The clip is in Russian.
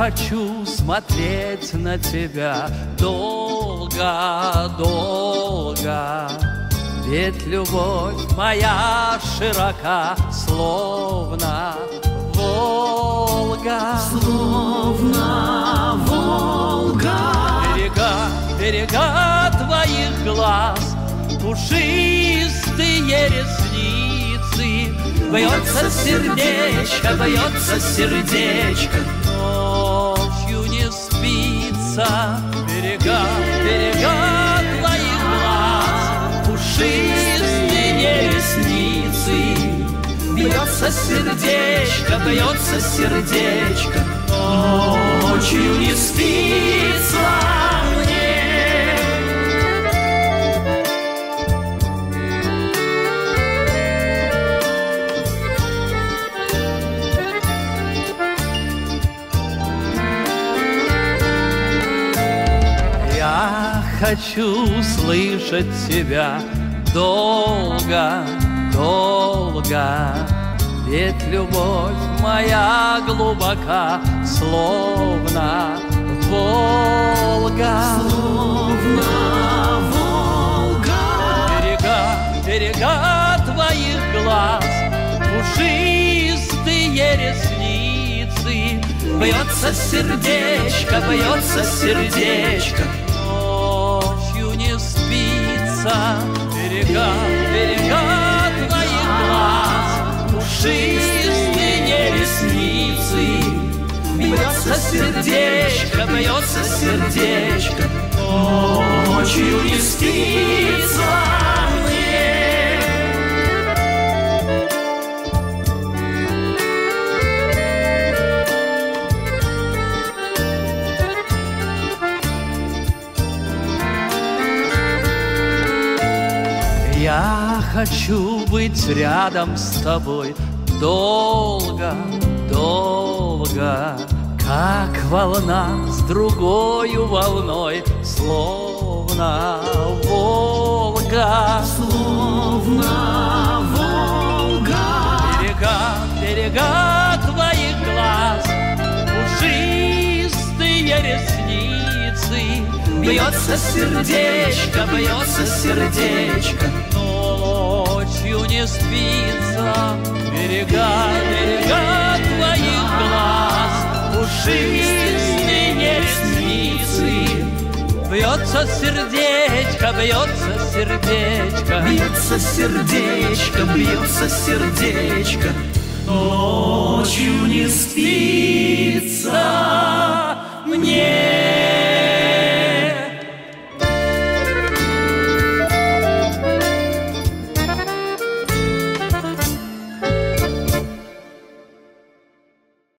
хочу смотреть на тебя долго, долго. Ведь любовь моя широка, словно Волга. Словно Волга. Берега, берега твоих глаз, пушистые ресницы. Бьется сердечко, бьется сердечко. Берега, берега твоих глаз, пушистые ресницы. Бьется сердечко, бьется сердечко, Ночью не спится хочу слышать тебя долго, долго, ведь любовь моя глубока, словно Волга. Словно Волга. Берега, берега твоих глаз, пушистые ресницы, бьется сердечко, бьется сердечко, спится. Берега, берега твоих глаз, пушистые ресницы, бьется сердечко, бьется сердечко, Ночью не спится хочу быть рядом с тобой долго, долго, как волна с другою волной, словно Волга. Словно Бьется сердечко, бьется сердечко. Ночью не спится. Берега, берега твоих глаз. У жизни не снится Бьется сердечко, бьется сердечко. Бьется сердечко, бьется сердечко. Ночью не спится. Мне